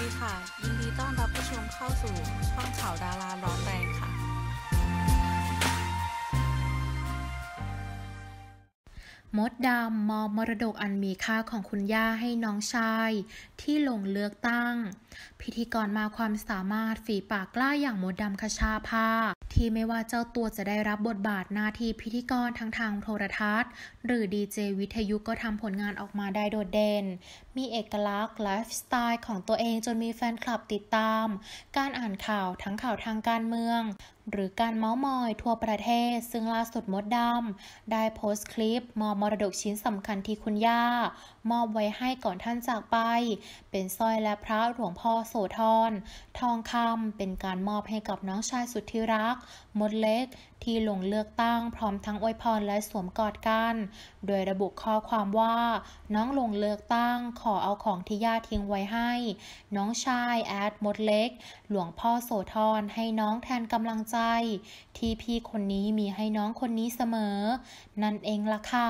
ดีค่ะ ยินดีต้อนรับผู้ชมเข้าสู่ช่องข่าวดาราร้อนแรงค่ะ มดดำมอบมรดกอันมีค่าของคุณย่าให้น้องชาย ที่ลงเลือกตั้ง พิธีกรมาความสามารถฝีปากกล้าอย่างมดดำคชาภาที่ไม่ว่าเจ้าตัวจะได้รับบทบาทหน้าที่พิธีกรทั้งทางโทรทัศน์ หรือดีเจวิทยุก็ทำผลงานออกมาได้โดดเด่น มีเอกลักษณ์ไลฟ์สไตล์ของตัวเองจนมีแฟนคลับติดตาม การอ่านข่าวทั้งข่าวทางการเมืองหรือการเมาส์มอยทั่วประเทศ ซึ่งล่าสุดมดดำได้โพสต์คลิปมอบมรดกชิ้นสำคัญที่คุณย่า มอบไว้ให้ก่อนท่านจากไป เป็นสร้อยและพระหลวงพ่อโสธรทองคำเป็นการมอบให้กับน้องชายสุดที่รัก มดเล็กที่ลงเลือกตั้งพร้อมทั้งอวยพรและสวมกอดกัน โดยระบุข้อความว่า น้องลงเลือกตั้งขอเอาของที่ย่าทิ้งไว้ให้ น้องชายแอดมดเล็ก หลวงพ่อโสธรให้น้องแทนกำลังใจที่พี่คนนี้มีให้น้องคนนี้เสมอ นั่นเองล่ะค่ะ